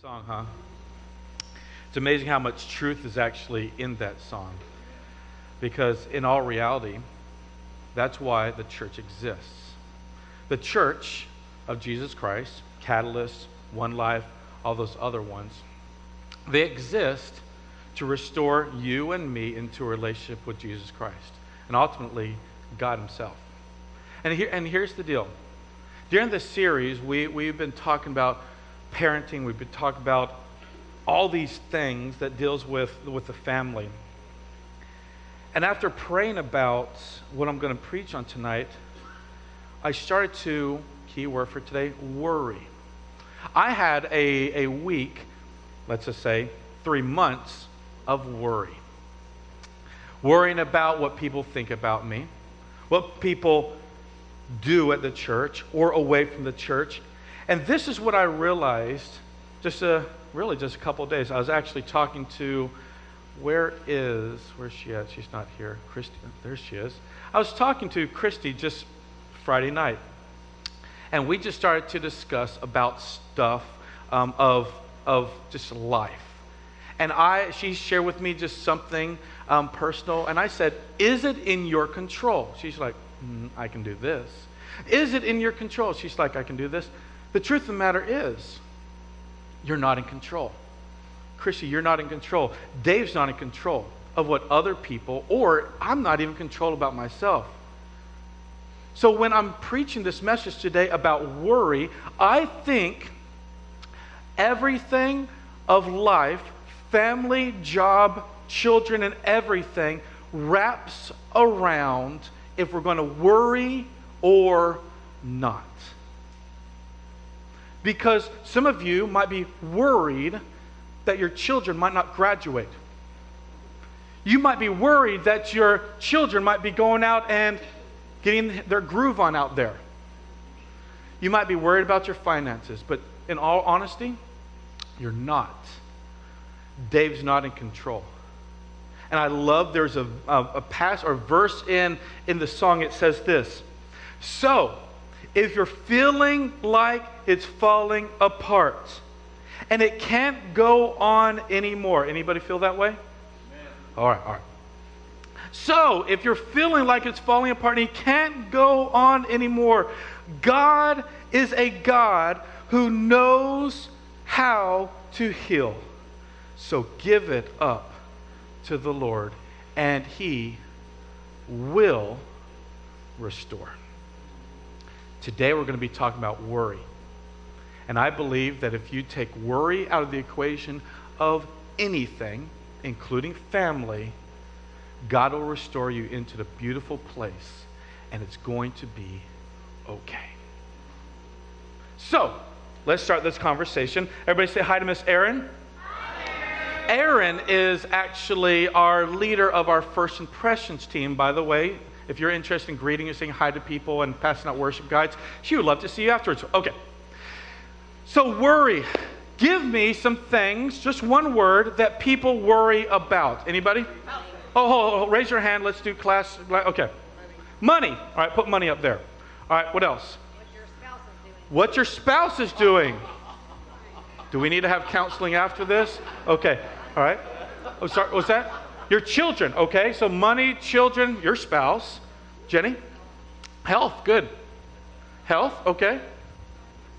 song, huh? It's amazing how much truth is actually in that song. Because in all reality, that's why the church exists. The church of Jesus Christ, Catalyst, One Life, all those other ones, they exist to restore you and me into a relationship with Jesus Christ and ultimately God Himself. And, here, and here's the deal. During this series, we, we've been talking about parenting, we've been talking about all these things that deals with, with the family. And after praying about what I'm going to preach on tonight, I started to, key word for today, worry. I had a, a week, let's just say three months, of worry. Worrying about what people think about me, what people do at the church or away from the church. And this is what I realized just a, really just a couple days. I was actually talking to, where is, where's she at? She's not here. Christy, there she is. I was talking to Christy just Friday night. And we just started to discuss about stuff um, of, of just life. And I, she shared with me just something um, personal. And I said, Is it in your control? She's like, mm, I can do this. Is it in your control? She's like, I can do this. The truth of the matter is, you're not in control. Chrissy, you're not in control. Dave's not in control of what other people, or I'm not even in control about myself. So when I'm preaching this message today about worry, I think everything of life, family, job, children, and everything wraps around if we're going to worry or not. Because some of you might be worried that your children might not graduate. You might be worried that your children might be going out and getting their groove on out there. You might be worried about your finances, but in all honesty, you're not. Dave's not in control. And I love there's a, a, a pass or verse in, in the song, it says this. So, if you're feeling like it's falling apart and it can't go on anymore, anybody feel that way? Amen. All right, all right. So, if you're feeling like it's falling apart and it can't go on anymore, God is a God who knows how to heal. So give it up to the Lord, and He will restore. Today we're going to be talking about worry. And I believe that if you take worry out of the equation of anything, including family, God will restore you into the beautiful place, and it's going to be okay. So, let's start this conversation. Everybody say hi to Miss Erin. Erin is actually our leader of our First Impressions team, by the way. If you're interested in greeting and saying hi to people and passing out worship guides, she would love to see you afterwards. Okay. So, worry. Give me some things, just one word, that people worry about. Anybody? Oh, hold, hold, raise your hand. Let's do class. Okay. Money. All right, put money up there. All right, what else? What your spouse is doing. Do we need to have counseling after this? Okay. All right. Oh, sorry. What's that? Your children, okay? So money, children, your spouse. Jenny? Health, good. Health, okay.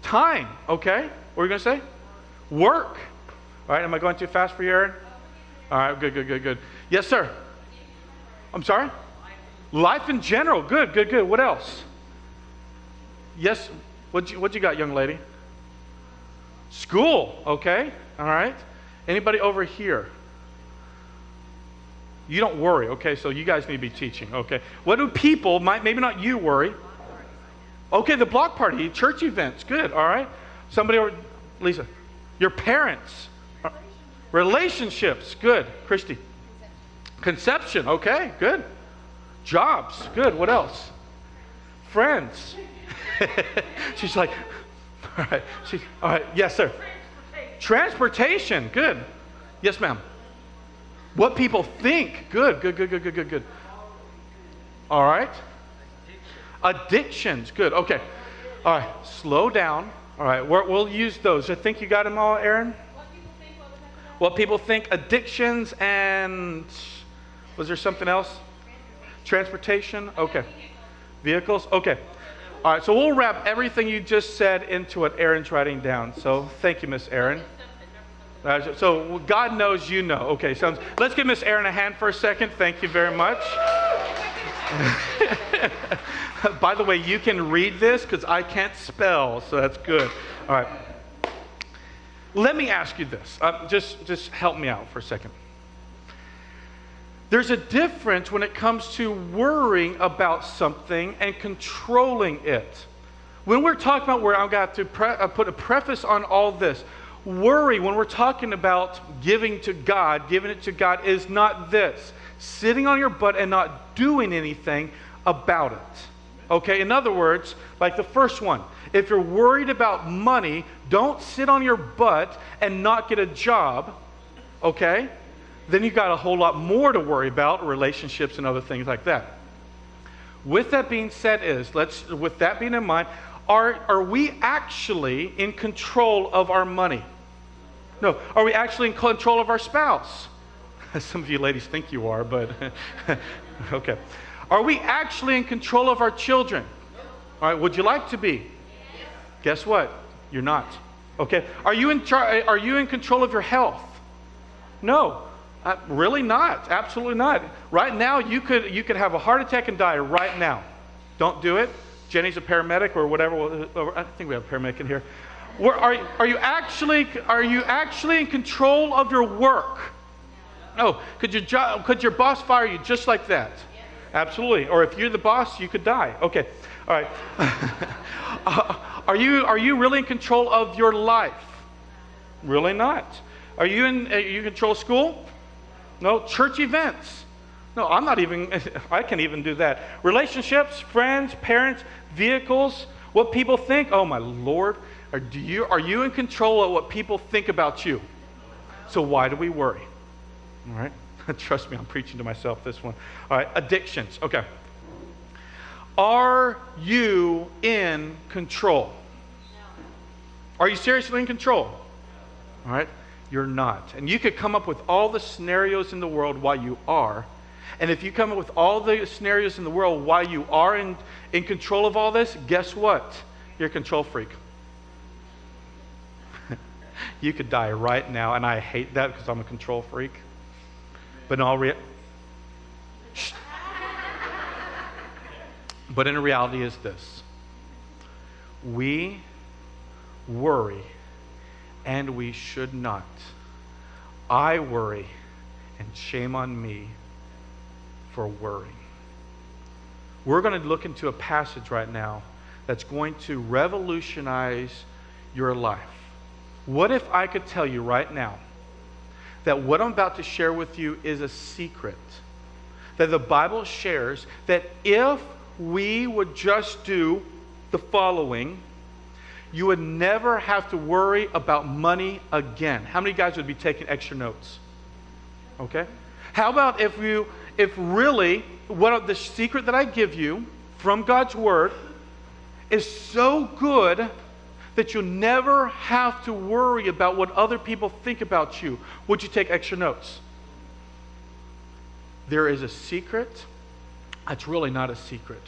Time, okay. What are you going to say? Work. All right, am I going too fast for you, Erin? All right, good, good, good, good. Yes, sir. I'm sorry? Life in general. Good, good, good. What else? Yes. What you, what you got, young lady? School, okay. All right. Anybody over here? You don't worry, okay? So you guys need to be teaching, okay? What do people, might, maybe not you worry? Okay, the block party, church events, good, all right? Somebody over, Lisa, your parents, relationships, good. Christy, conception, okay, good. Jobs, good. What else? Friends. She's like, all right, she, all right, yes, sir. Transportation, good. Yes, ma'am. What people think. Good, good, good, good, good, good, good. All right. Addictions. Good. Okay. All right. Slow down. All right, we'll use those. I think you got them all, Erin? What people think, addictions, and was there something else? Transportation? Okay. Vehicles? Okay. All right, so we'll wrap everything you just said into what Erin's writing down. So thank you, Miss Erin. Uh, so God knows you know. Okay, so let's give Miss Erin a hand for a second. Thank you very much. By the way, you can read this because I can't spell, so that's good. All right. Let me ask you this. Uh, just, just help me out for a second. There's a difference when it comes to worrying about something and controlling it. When we're talking about where I've got to pre- uh, put a preface on all this, worry, when we're talking about giving to God, giving it to God, is not this sitting on your butt and not doing anything about it. Okay, in other words, like the first one, if you're worried about money, don't sit on your butt and not get a job. Okay? then you've got a whole lot more to worry about relationships and other things like that with that being said is let's with that being in mind are, are we actually in control of our money no are we actually in control of our spouse some of you ladies think you are but okay are we actually in control of our children all right would you like to be guess what you're not okay are you in char- are you in control of your health no uh, really not. Absolutely not. Right now, you could, you could have a heart attack and die right now. Don't do it. Jenny's a paramedic or whatever. I think we have a paramedic in here. Are, are, you actually, are you actually in control of your work? No. Could your, job, could your boss fire you just like that? Absolutely. Or if you're the boss, you could die. Okay. All right. uh, are, you, are you really in control of your life? Really not. Are you in, uh, you control school? No, church events. No, I'm not even, I can't even do that. Relationships, friends, parents, vehicles, what people think. Oh, my Lord. Are, do you, are you in control of what people think about you? So why do we worry? All right. Trust me, I'm preaching to myself this one. All right. Addictions. Okay. Are you in control? Are you seriously in control? All right you're not. And you could come up with all the scenarios in the world why you are. And if you come up with all the scenarios in the world why you are in, in control of all this, guess what? You're a control freak. You could die right now, and I hate that because I'm a control freak. But in all rea- But in reality is this. We worry and we should not. I worry, and shame on me for worrying. We're going to look into a passage right now that's going to revolutionize your life. What if I could tell you right now that what I'm about to share with you is a secret? That the Bible shares that if we would just do the following, you would never have to worry about money again. How many guys would be taking extra notes? Okay? How about if you if really what the secret that I give you from God's word is so good that you'll never have to worry about what other people think about you. Would you take extra notes? There is a secret. It's really not a secret.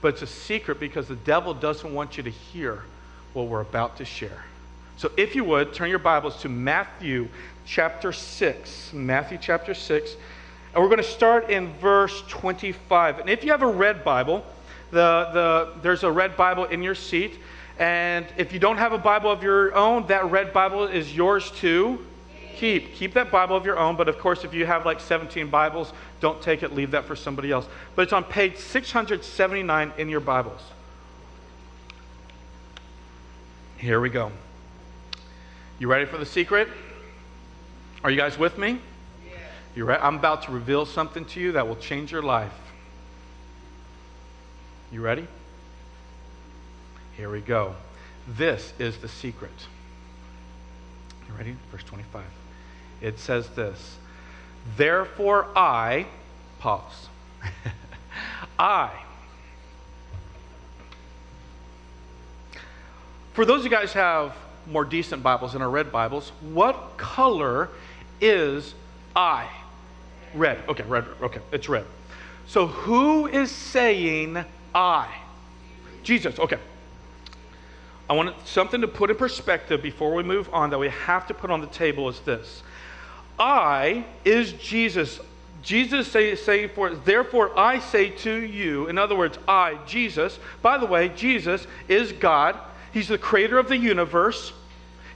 But it's a secret because the devil doesn't want you to hear what we're about to share. So, if you would, turn your Bibles to Matthew chapter 6. Matthew chapter 6. And we're going to start in verse 25. And if you have a red Bible, the, the, there's a red Bible in your seat. And if you don't have a Bible of your own, that red Bible is yours too keep. Keep that Bible of your own. But of course, if you have like 17 Bibles, don't take it, leave that for somebody else. But it's on page 679 in your Bibles. Here we go. You ready for the secret? Are you guys with me? Yeah. You re- I'm about to reveal something to you that will change your life. You ready? Here we go. This is the secret. You ready? Verse 25. It says this Therefore, I, pause. I, For those of you guys have more decent Bibles than our red Bibles, what color is I? Red. Okay, red. Okay, it's red. So who is saying I? Jesus. Okay. I want something to put in perspective before we move on that we have to put on the table is this. I is Jesus. Jesus say, say for therefore I say to you, in other words, I, Jesus, by the way, Jesus is God. He's the creator of the universe.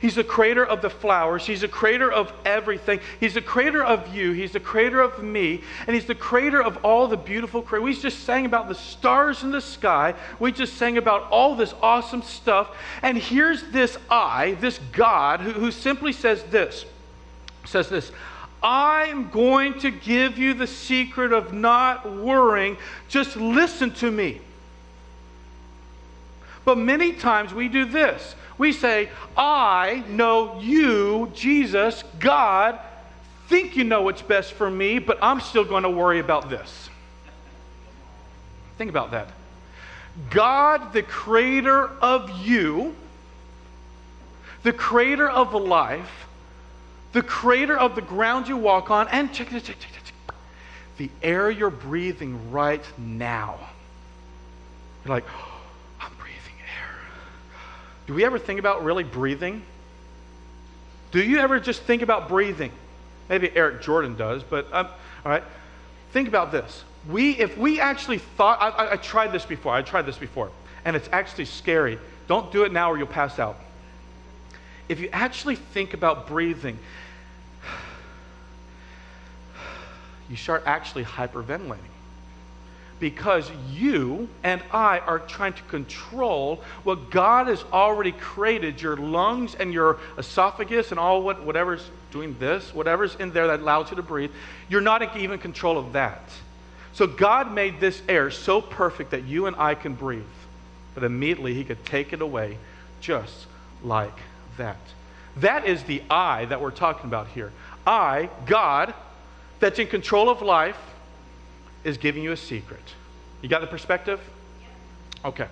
He's the creator of the flowers. He's the creator of everything. He's the creator of you. He's the creator of me. And He's the creator of all the beautiful creation. We just sang about the stars in the sky. We just sang about all this awesome stuff. And here's this I, this God, who, who simply says this says this I'm going to give you the secret of not worrying. Just listen to me. But many times we do this. We say, I know you, Jesus, God, think you know what's best for me, but I'm still going to worry about this. Think about that. God, the creator of you, the creator of life, the creator of the ground you walk on, and check, check, check, check, the air you're breathing right now. You're like, do we ever think about really breathing? Do you ever just think about breathing? Maybe Eric Jordan does, but um, all right. Think about this. We, if we actually thought, I, I, I tried this before. I tried this before, and it's actually scary. Don't do it now, or you'll pass out. If you actually think about breathing, you start actually hyperventilating because you and I are trying to control what God has already created your lungs and your esophagus and all what, whatever's doing this, whatever's in there that allows you to breathe. You're not even control of that. So God made this air so perfect that you and I can breathe. But immediately He could take it away just like that. That is the I that we're talking about here. I, God, that's in control of life is giving you a secret. You got the perspective? Okay.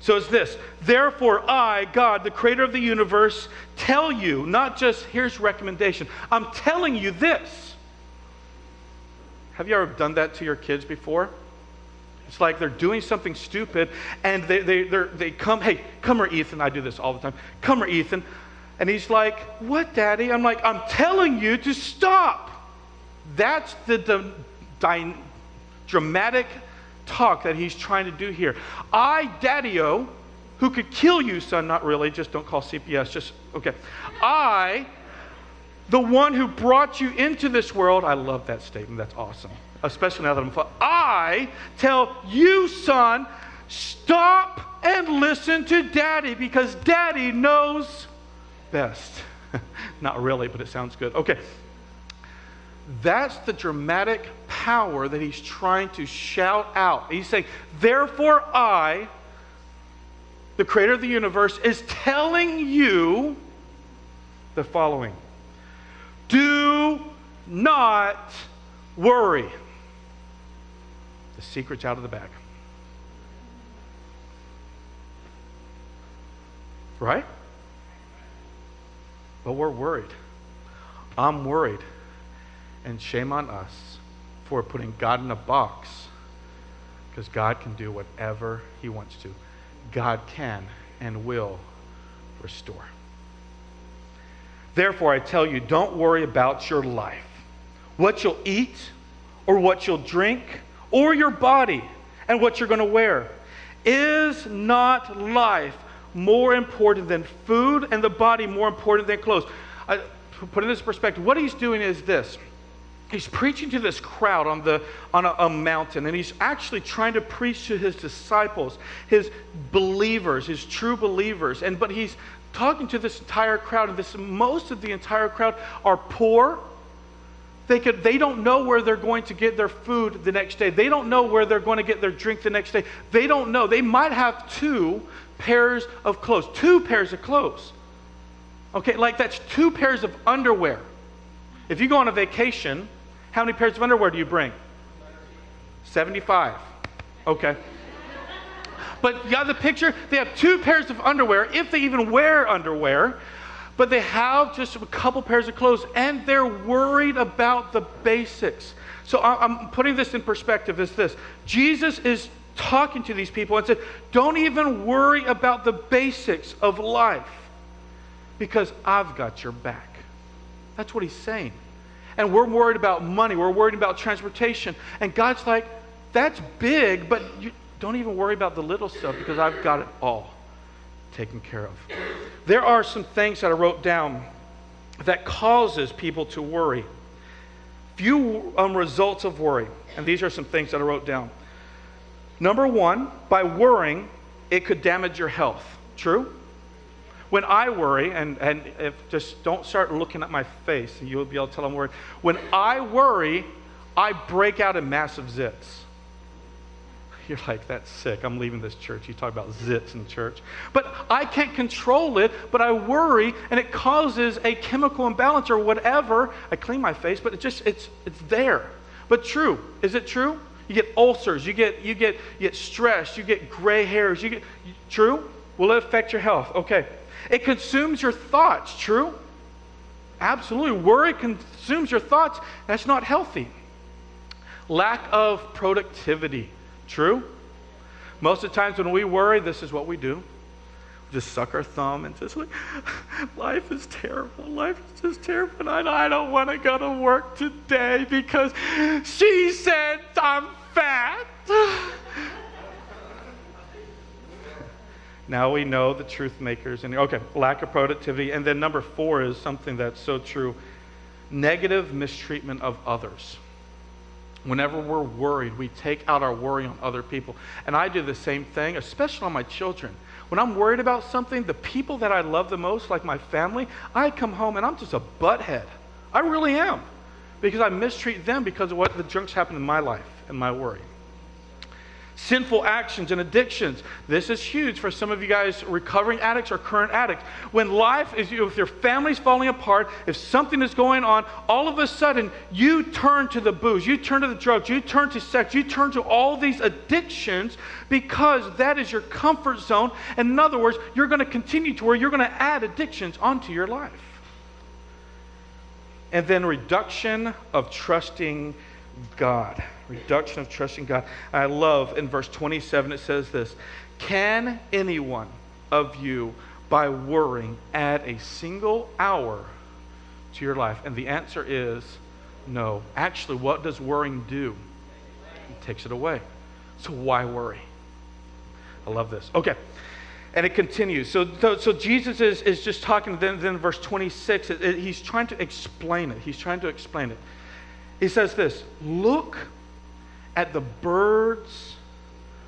So it's this. Therefore, I, God, the creator of the universe, tell you, not just here's recommendation, I'm telling you this. Have you ever done that to your kids before? It's like they're doing something stupid and they, they, they come, hey, come here, Ethan. I do this all the time. Come here, Ethan. And he's like, What, Daddy? I'm like, I'm telling you to stop. That's the, the, dramatic talk that he's trying to do here. I, Daddy-O, who could kill you, son, not really, just don't call CPS, just, okay. I, the one who brought you into this world, I love that statement, that's awesome, especially now that I'm, I tell you, son, stop and listen to daddy because daddy knows best. not really, but it sounds good. Okay. That's the dramatic power that he's trying to shout out. He's saying, Therefore, I, the creator of the universe, is telling you the following Do not worry. The secret's out of the bag. Right? But we're worried. I'm worried. And shame on us for putting God in a box because God can do whatever He wants to. God can and will restore. Therefore, I tell you, don't worry about your life, what you'll eat, or what you'll drink, or your body, and what you're going to wear. Is not life more important than food, and the body more important than clothes? I, put in this perspective, what he's doing is this he's preaching to this crowd on, the, on a, a, mountain, and he's actually trying to preach to his disciples, his believers, his true believers. And but he's talking to this entire crowd, and this most of the entire crowd are poor. They, could, they don't know where they're going to get their food the next day. They don't know where they're going to get their drink the next day. They don't know. They might have two pairs of clothes. Two pairs of clothes. Okay, like that's two pairs of underwear. If you go on a vacation, how many pairs of underwear do you bring? 75. Okay. But you got the picture? They have two pairs of underwear, if they even wear underwear, but they have just a couple pairs of clothes and they're worried about the basics. So I'm putting this in perspective is this Jesus is talking to these people and said, Don't even worry about the basics of life because I've got your back. That's what he's saying. And we're worried about money, we're worried about transportation. And God's like, That's big, but you don't even worry about the little stuff because I've got it all taken care of. There are some things that I wrote down that causes people to worry. Few um, results of worry. And these are some things that I wrote down. Number one, by worrying, it could damage your health. True? When I worry, and, and if just don't start looking at my face, and you'll be able to tell I'm worried. When I worry, I break out in massive zits. You're like, that's sick. I'm leaving this church. You talk about zits in church. But I can't control it, but I worry, and it causes a chemical imbalance or whatever. I clean my face, but it just it's it's there. But true. Is it true? You get ulcers, you get you get you get stress, you get gray hairs, you get true? Will it affect your health? Okay. It consumes your thoughts, true? Absolutely. Worry consumes your thoughts. That's not healthy. Lack of productivity. True? Most of the times when we worry, this is what we do. We just suck our thumb and just like, life is terrible. Life is just terrible. And I, I don't want to go to work today because she said I'm fat. now we know the truth makers. And okay, lack of productivity. And then number four is something that's so true negative mistreatment of others. Whenever we're worried, we take out our worry on other people. And I do the same thing, especially on my children. When I'm worried about something, the people that I love the most, like my family, I come home and I'm just a butthead. I really am. Because I mistreat them because of what the junks happened in my life and my worry sinful actions and addictions. This is huge for some of you guys, recovering addicts or current addicts. When life is, if your family's falling apart, if something is going on, all of a sudden you turn to the booze, you turn to the drugs, you turn to sex, you turn to all these addictions because that is your comfort zone. In other words, you're going to continue to where you're going to add addictions onto your life. And then reduction of trusting God. Reduction of trusting God. I love in verse 27, it says this Can anyone of you, by worrying, add a single hour to your life? And the answer is no. Actually, what does worrying do? It takes it away. So why worry? I love this. Okay. And it continues. So, so, so Jesus is, is just talking, then, then verse 26, it, it, he's trying to explain it. He's trying to explain it. He says this Look at the birds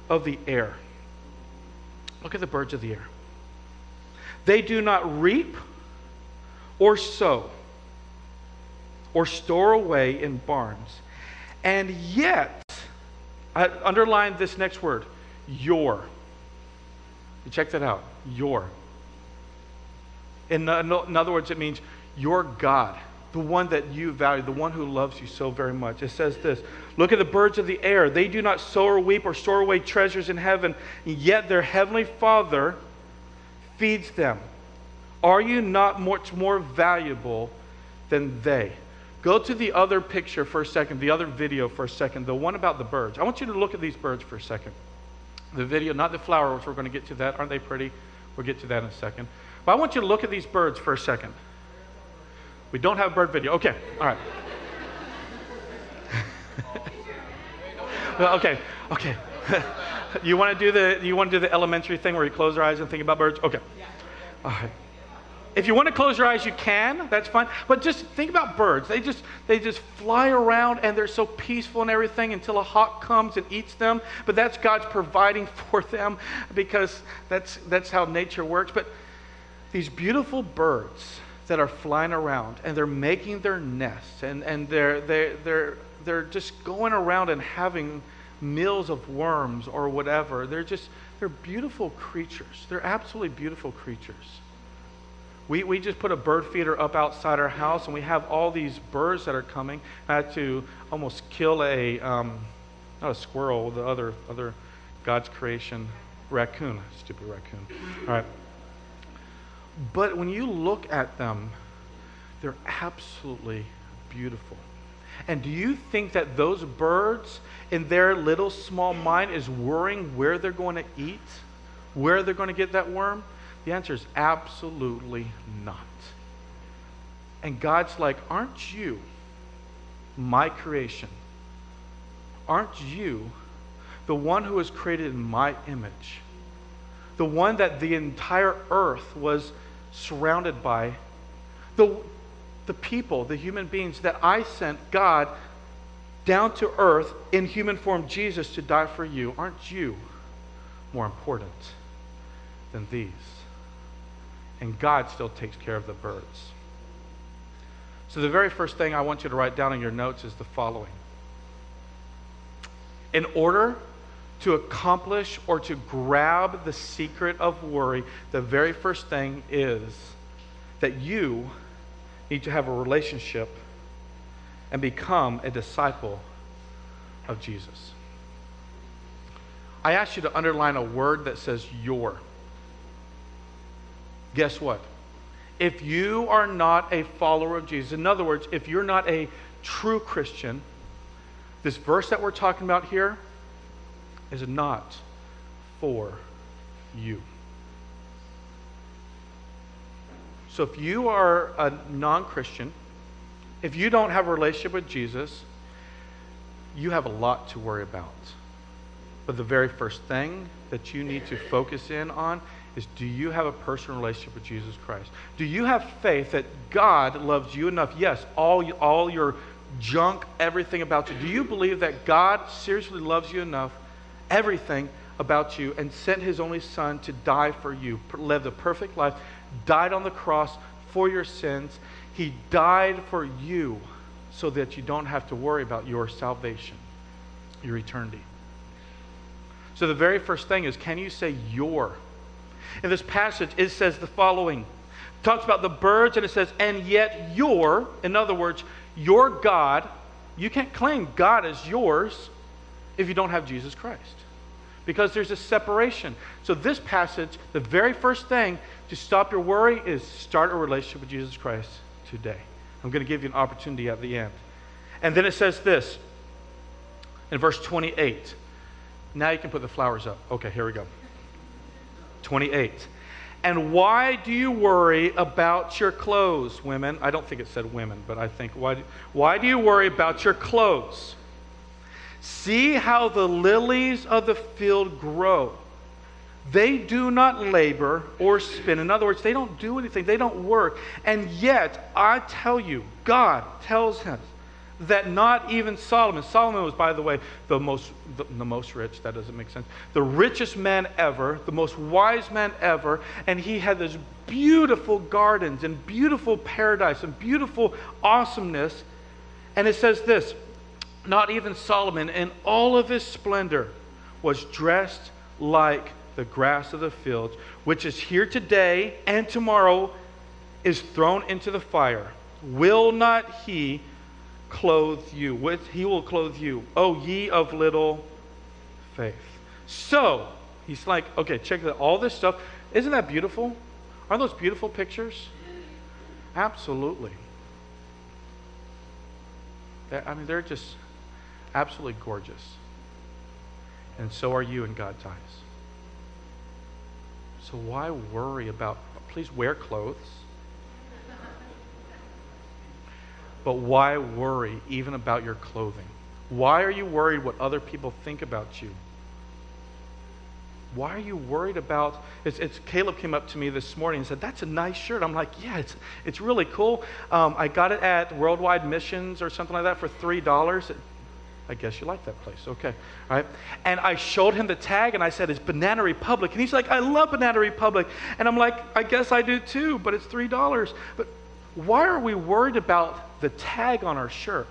of the air. Look at the birds of the air. They do not reap or sow or store away in barns. And yet, I underline this next word, your. You check that out. Your. In, in other words, it means your God the one that you value, the one who loves you so very much. It says this Look at the birds of the air. They do not sow or weep or store away treasures in heaven, yet their heavenly Father feeds them. Are you not much more valuable than they? Go to the other picture for a second, the other video for a second, the one about the birds. I want you to look at these birds for a second. The video, not the flowers, we're going to get to that. Aren't they pretty? We'll get to that in a second. But I want you to look at these birds for a second. We don't have bird video. Okay, all right. okay, okay. you want to do the you want to do the elementary thing where you close your eyes and think about birds? Okay. All right. If you want to close your eyes, you can. That's fine. But just think about birds. They just they just fly around and they're so peaceful and everything until a hawk comes and eats them. But that's God's providing for them because that's that's how nature works. But these beautiful birds that are flying around and they're making their nests and, and they're, they're, they're, they're just going around and having meals of worms or whatever. They're just, they're beautiful creatures. They're absolutely beautiful creatures. We, we just put a bird feeder up outside our house and we have all these birds that are coming. I had to almost kill a, um, not a squirrel, the other, other God's creation, raccoon. Stupid raccoon. All right. But when you look at them, they're absolutely beautiful. And do you think that those birds in their little small mind is worrying where they're going to eat, where they're going to get that worm? The answer is absolutely not. And God's like, Aren't you my creation? Aren't you the one who was created in my image? The one that the entire earth was surrounded by? The, the people, the human beings that I sent God down to earth in human form, Jesus, to die for you. Aren't you more important than these? And God still takes care of the birds. So, the very first thing I want you to write down in your notes is the following. In order to accomplish or to grab the secret of worry, the very first thing is that you need to have a relationship and become a disciple of Jesus. I ask you to underline a word that says your. Guess what? if you are not a follower of Jesus, in other words, if you're not a true Christian, this verse that we're talking about here is not for you. So if you are a non Christian, if you don't have a relationship with Jesus, you have a lot to worry about. But the very first thing that you need to focus in on is do you have a personal relationship with Jesus Christ? Do you have faith that God loves you enough? Yes, all, all your junk, everything about you. Do you believe that God seriously loves you enough, everything about you, and sent his only son to die for you, live the perfect life, died on the cross for your sins? He died for you so that you don't have to worry about your salvation, your eternity. So the very first thing is can you say your? In this passage, it says the following. Talks about the birds, and it says, and yet your, in other words, your God, you can't claim God as yours if you don't have Jesus Christ. Because there's a separation. So, this passage, the very first thing to stop your worry is start a relationship with Jesus Christ today. I'm going to give you an opportunity at the end. And then it says this in verse 28. Now you can put the flowers up. Okay, here we go. 28. And why do you worry about your clothes, women? I don't think it said women, but I think, why, why do you worry about your clothes? See how the lilies of the field grow. They do not labor or spin. In other words, they don't do anything, they don't work. And yet, I tell you, God tells him that not even Solomon, Solomon was, by the way, the most, the, the, most rich, that doesn't make sense, the richest man ever, the most wise man ever, and he had this beautiful gardens and beautiful paradise and beautiful awesomeness. And it says this not even Solomon in all of his splendor was dressed like the grass of the fields, which is here today and tomorrow is thrown into the fire. Will not he? clothe you. With he will clothe you. Oh, ye of little faith. So, he's like, okay, check that. All this stuff. Isn't that beautiful? Aren't those beautiful pictures? Absolutely. I mean, they're just absolutely gorgeous. And so are you in God's eyes. So why worry about, please wear clothes But why worry even about your clothing? Why are you worried what other people think about you? Why are you worried about? It's, it's, Caleb came up to me this morning and said, "That's a nice shirt." I'm like, "Yeah, it's it's really cool. Um, I got it at Worldwide Missions or something like that for three dollars." I guess you like that place. Okay. All right. And I showed him the tag and I said, It's Banana Republic. And he's like, I love Banana Republic. And I'm like, I guess I do too, but it's $3. But why are we worried about the tag on our shirt?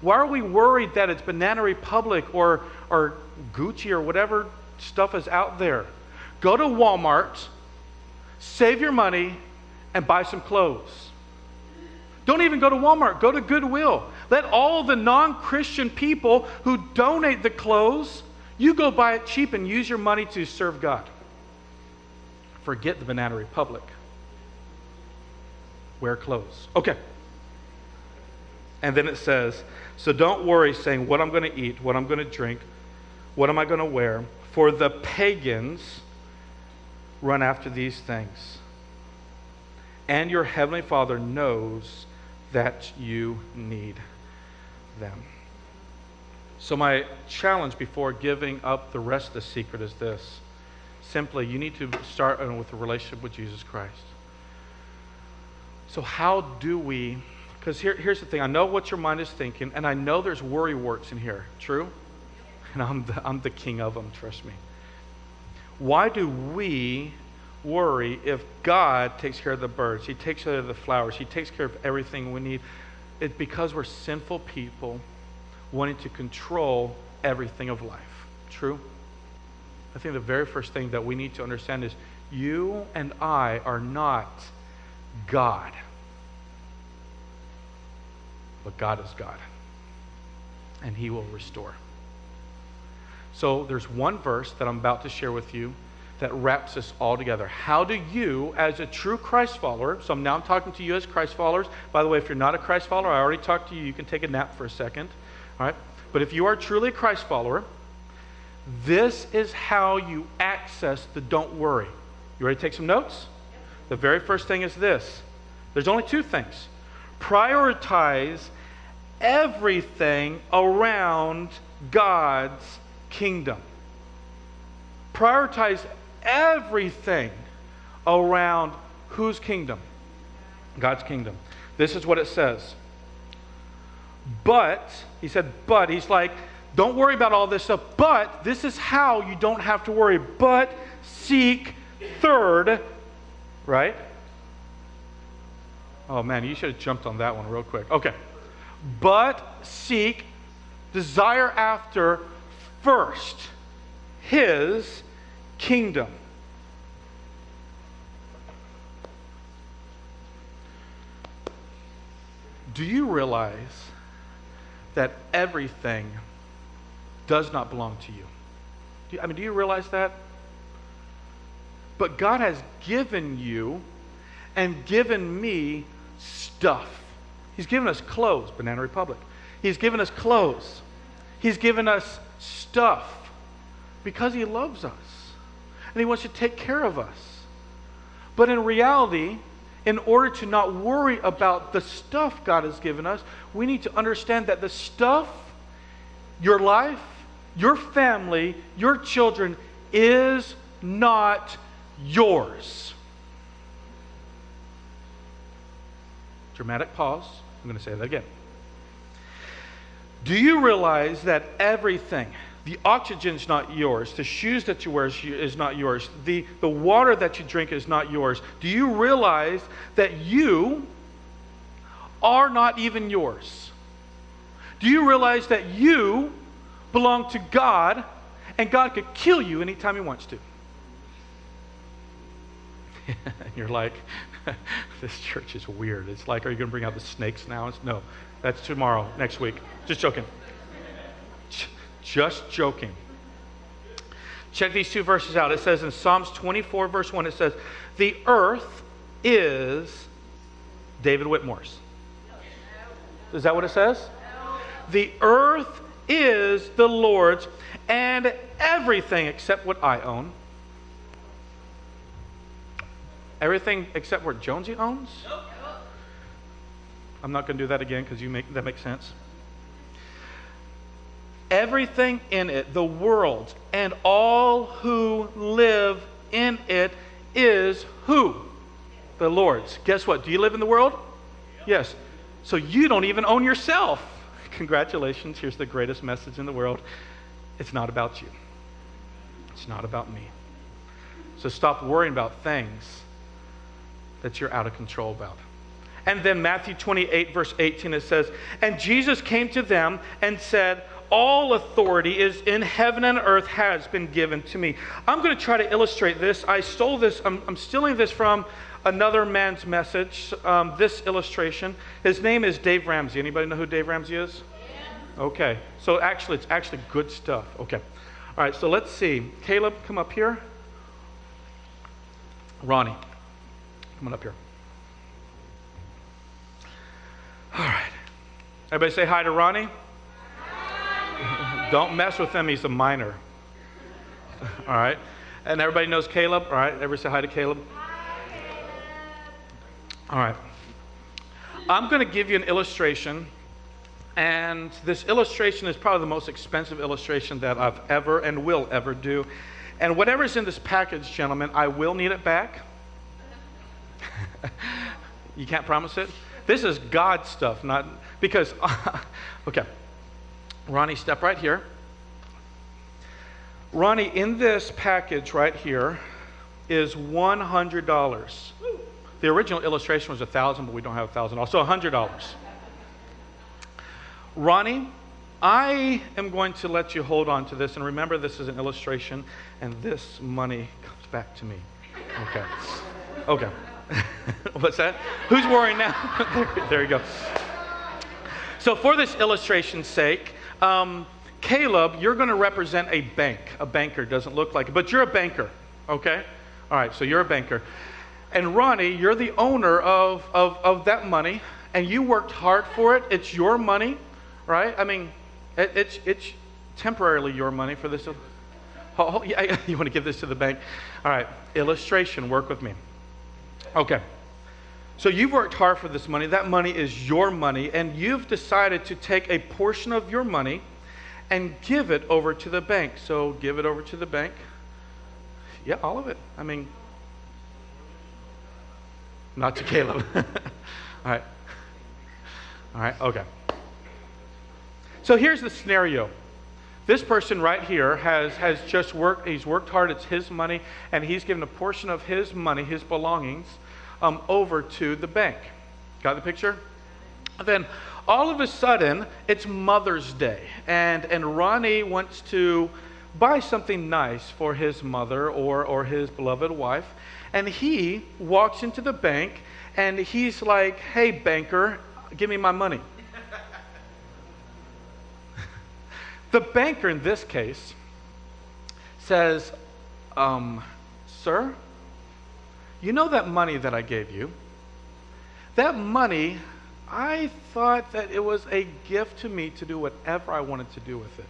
Why are we worried that it's Banana Republic or, or Gucci or whatever stuff is out there? Go to Walmart, save your money, and buy some clothes. Don't even go to Walmart, go to Goodwill. Let all the non Christian people who donate the clothes You go buy it cheap and use your money to serve God. Forget the Banana Republic. Wear clothes. Okay. And then it says, So don't worry saying what I'm going to eat, what I'm going to drink, what am I going to wear, for the pagans run after these things. And your heavenly Father knows that you need them. So, my challenge before giving up the rest of the secret is this simply, you need to start with a relationship with Jesus Christ. So, how do we? Because here, here's the thing I know what your mind is thinking, and I know there's worry warts in here. True? And I'm the, I'm the king of them, trust me. Why do we worry if God takes care of the birds, He takes care of the flowers, He takes care of everything we need? It's because we're sinful people wanting to control everything of life. True? I think the very first thing that we need to understand is you and I are not God. But God is God. And He will restore. So there's one verse that I'm about to share with you that wraps us all together. How do you, as a true Christ follower, so now I'm talking to you as Christ followers. By the way, if you're not a Christ follower, I already talked to you. You can take a nap for a second. All right? But if you are truly a Christ follower, this is how you access the don't worry. You ready to take some notes? The very first thing is this there's only two things prioritize everything around God's kingdom. Prioritize everything around whose kingdom? God's kingdom. This is what it says. But, he said, but, he's like, don't worry about all this stuff, but this is how you don't have to worry. But seek third, right? Oh man, you should have jumped on that one real quick. Okay. But seek, desire after first his kingdom. Do you realize that everything does not belong to you. I mean, do you realize that? But God has given you and given me stuff. He's given us clothes, Banana Republic. He's given us clothes. He's given us stuff because He loves us and He wants to take care of us. But in reality, in order to not worry about the stuff God has given us, we need to understand that the stuff, your life, your family, your children, is not yours. Dramatic pause. I'm going to say that again. Do you realize that everything, the oxygen's not yours. The shoes that you wear is not yours. The, the water that you drink is not yours. Do you realize that you are not even yours? Do you realize that you belong to God and God could kill you anytime He wants to? and you're like, this church is weird. It's like, are you going to bring out the snakes now? It's, no, that's tomorrow, next week. Just joking. Just joking. Check these two verses out. It says in Psalms 24, verse 1, it says, The earth is David Whitmore's. Is that what it says? The earth is the Lord's and everything except what I own. Everything except what Jonesy owns? I'm not going to do that again because you make that makes sense everything in it, the world, and all who live in it is who? The Lord's. Guess what? Do you live in the world? Yes. So you don't even own yourself. Congratulations. Here's the greatest message in the world. It's not about you, it's not about me. So stop worrying about things that you're out of control about. And then Matthew 28, verse 18, it says, And Jesus came to them and said, all authority is in heaven and earth has been given to me. I'm going to try to illustrate this. I stole this, I'm, I'm stealing this from another man's message, um, this illustration. His name is Dave Ramsey. Anybody know who Dave Ramsey is? Yeah. Okay. So actually, it's actually good stuff. Okay. All right, so let's see. Caleb, come up here. Ronnie, come on up here. All right. Everybody say hi to Ronnie. Don't mess with him, he's a minor. All right. And everybody knows Caleb? All right. Everybody say hi to Caleb. Hi, Caleb. All right. I'm going to give you an illustration. And this illustration is probably the most expensive illustration that I've ever and will ever do. And whatever's in this package, gentlemen, I will need it back. you can't promise it? This is God stuff, not because, okay. Ronnie, step right here. Ronnie, in this package right here is $100. The original illustration was 1000 but we don't have 1000 Also $100. Ronnie, I am going to let you hold on to this. And remember, this is an illustration, and this money comes back to me. Okay. Okay. What's that? Who's worrying now? there, there, you go. So, for this illustration's sake, um, Caleb, you're going to represent a bank. A banker doesn't look like it, but you're a banker, okay? All right, so you're a banker. And Ronnie, you're the owner of, of, of that money, and you worked hard for it. It's your money, right? I mean, it, it's, it's temporarily your money for this. Oh, yeah, you want to give this to the bank? All right, illustration, work with me. Okay. So you've worked hard for this money. That money is your money, and you've decided to take a portion of your money and give it over to the bank. So give it over to the bank. Yeah, all of it. I mean, not to Caleb. all right. All right, okay. So here's the scenario. This person right here has, has just worked, he's worked hard, it's his money, and he's given a portion of his money, his belongings, um, over to the bank. Got the picture? Then all of a sudden, it's Mother's Day, and, and Ronnie wants to buy something nice for his mother or, or his beloved wife. And he walks into the bank and he's like, Hey, banker, give me my money. the banker in this case says, um, Sir, you know that money that I gave you? That money I thought that it was a gift to me to do whatever I wanted to do with it.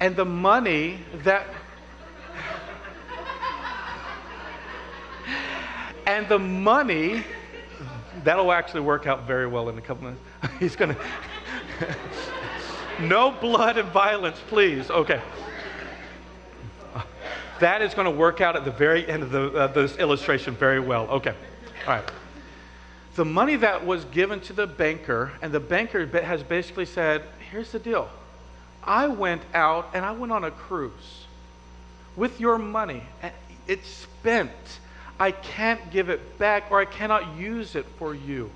And the money that. and the money, that'll actually work out very well in a couple minutes. He's going to. no blood and violence, please. Okay. That is going to work out at the very end of the, uh, this illustration very well. Okay. All right. The money that was given to the banker, and the banker has basically said, here's the deal. I went out and I went on a cruise with your money. It's spent. I can't give it back or I cannot use it for you.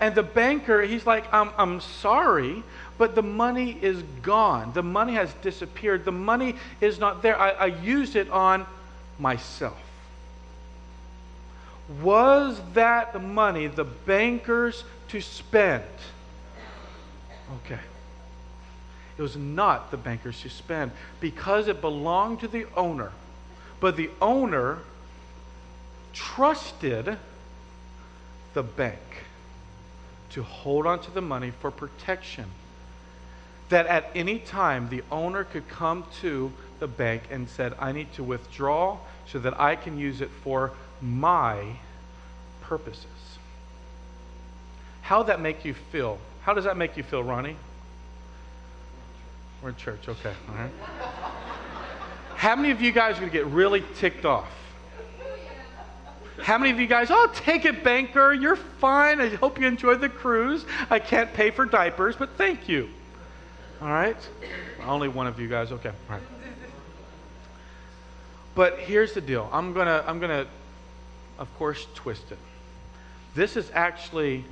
And the banker, he's like, I'm, I'm sorry, but the money is gone. The money has disappeared. The money is not there. I, I used it on myself. Was that money the bankers to spend? Okay. It was not the bankers to spend because it belonged to the owner. But the owner trusted the bank to hold on to the money for protection. That at any time the owner could come to the bank and said, I need to withdraw so that I can use it for my purposes. How would that make you feel? How does that make you feel, Ronnie? We're in church, okay. All right. How many of you guys are going to get really ticked off? How many of you guys, oh, take it, banker, you're fine. I hope you enjoyed the cruise. I can't pay for diapers, but thank you. All right? Only one of you guys, okay. All right. But here's the deal. I'm going to I'm going to of course, twist it. This is actually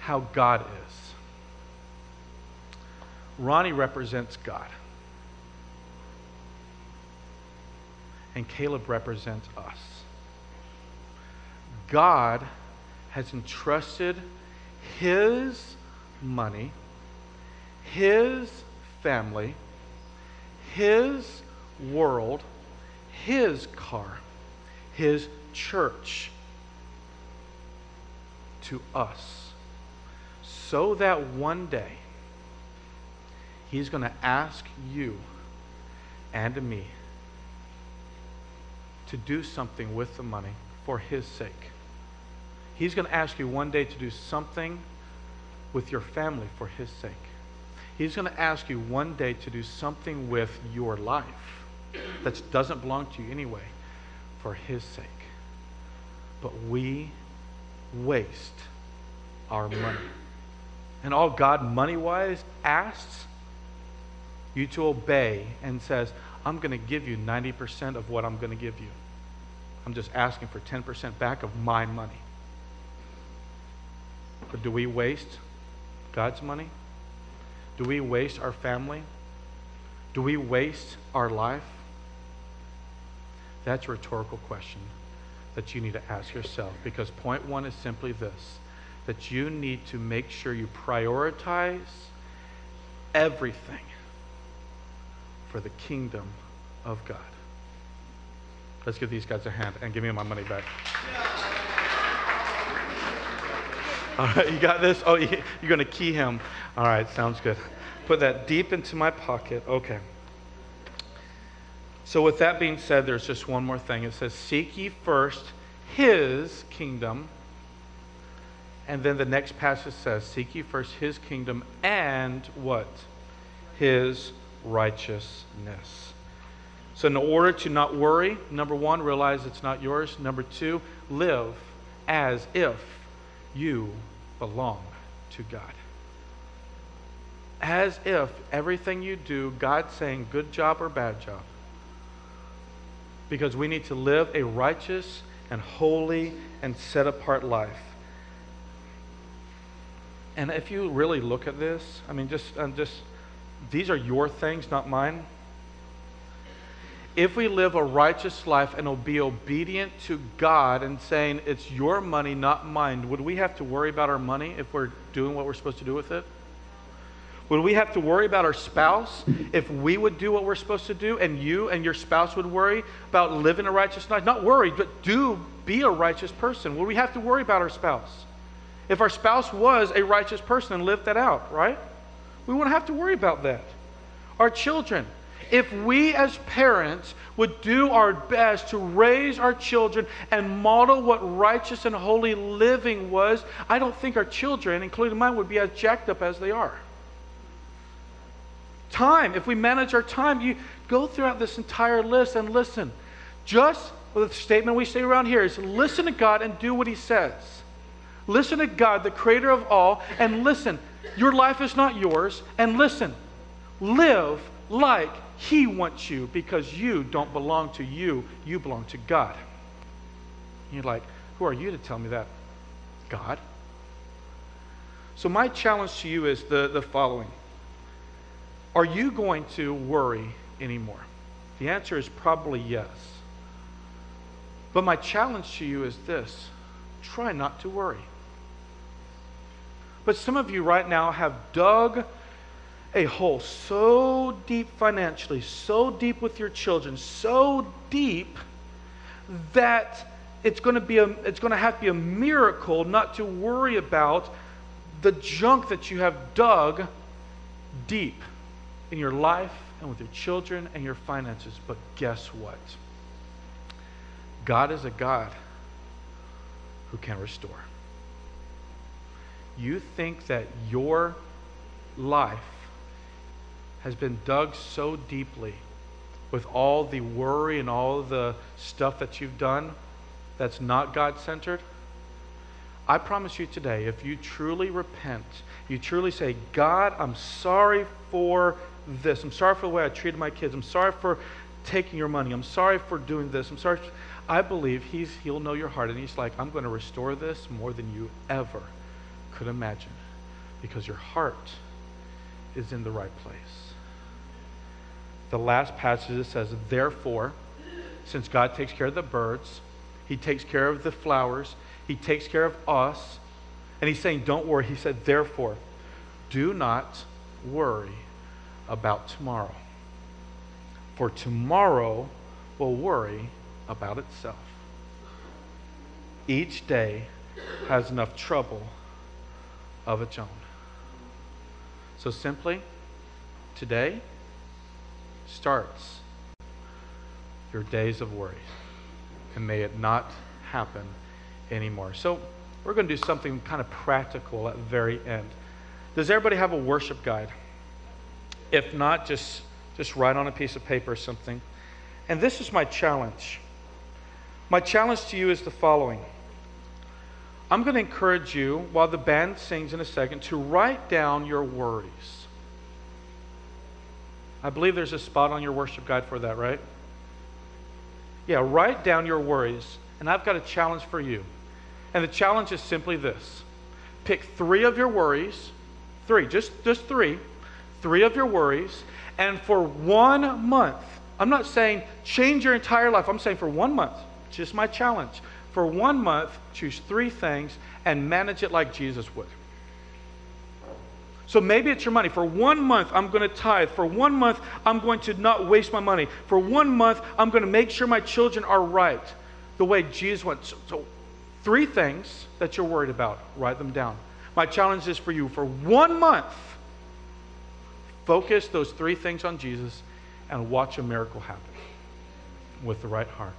how God is. Ronnie represents God. And Caleb represents us. God has entrusted his money, his family, his world, his car, his church to us so that one day he's going to ask you and me to do something with the money for his sake. He's going to ask you one day to do something with your family for his sake. He's going to ask you one day to do something with your life that doesn't belong to you anyway for his sake. But we waste our money. And all God, money wise, asks you to obey and says, I'm going to give you 90% of what I'm going to give you. I'm just asking for 10% back of my money. But do we waste God's money? Do we waste our family? Do we waste our life? That's a rhetorical question that you need to ask yourself because point one is simply this that you need to make sure you prioritize everything for the kingdom of God. Let's give these guys a hand and give me my money back. All right, you got this? Oh, you're going to key him. All right, sounds good. Put that deep into my pocket. Okay. So, with that being said, there's just one more thing. It says, Seek ye first his kingdom. And then the next passage says, Seek ye first his kingdom and what? His righteousness. So, in order to not worry, number one, realize it's not yours. Number two, live as if you belong to God. As if everything you do, God's saying good job or bad job. Because we need to live a righteous and holy and set apart life. And if you really look at this, I mean, just, um, just these are your things, not mine if we live a righteous life and be obedient to God and saying, it's your money, not mine, would we have to worry about our money if we're doing what we're supposed to do with it? Would we have to worry about our spouse if we would do what we're supposed to do and you and your spouse would worry about living a righteous life? Not worry, but do be a righteous person. Would we have to worry about our spouse? If our spouse was a righteous person and lived that out, right? We wouldn't have to worry about that. Our children, if we as parents would do our best to raise our children and model what righteous and holy living was, I don't think our children, including mine, would be as jacked up as they are. Time, if we manage our time, you go throughout this entire list and listen. Just the statement we say around here is listen to God and do what He says. Listen to God, the creator of all, and listen. Your life is not yours, and listen. Live like he wants you because you don't belong to you, you belong to God. And you're like, who are you to tell me that? God. So, my challenge to you is the, the following Are you going to worry anymore? The answer is probably yes. But my challenge to you is this try not to worry. But some of you right now have dug a hole so deep financially, so deep with your children, so deep that it's going to be a, it's going to have to be a miracle not to worry about the junk that you have dug deep in your life and with your children and your finances. But guess what? God is a God who can restore. You think that your life has been dug so deeply with all the worry and all the stuff that you've done that's not God centered, I promise you today, if you truly repent, you truly say, God, I'm sorry for this. I'm sorry for the way I treated my kids. I'm sorry for taking your money. I'm sorry for doing this. I'm sorry. I believe he's, he'll know your heart. And he's like, I'm going to restore this more than you ever could imagine because your heart is in the right place the last passage it says, Therefore, since God takes care of the birds, He takes care of the flowers, He takes care of us, and He's saying, Don't worry. He said, Therefore, do not worry about tomorrow. For tomorrow will worry about itself. Each day has enough trouble of its own. So simply, today starts your days of worry. And may it not happen anymore. So, we're going to do something kind of practical at the very end. Does everybody have a worship guide? If not, just, just write on a piece of paper or something. And this is my challenge. My challenge to you is the following I'm going to encourage you, while the band sings in a second, to write down your worries. I believe there's a spot on your worship guide for that, right? Yeah, write down your worries. And I've got a challenge for you. And the challenge is simply this pick three of your worries, three, just, just three, three of your worries, and for one month, I'm not saying change your entire life, I'm saying for one month, just my challenge. For one month, choose three things and manage it like Jesus would. So maybe it's your money. For one month, I'm going to tithe. For one month, I'm going to not waste my money. For one month, I'm going to make sure my children are right the way Jesus went. So, so three things that you're worried about, write them down. My challenge is for you for one month, focus those three things on Jesus and watch a miracle happen with the right heart.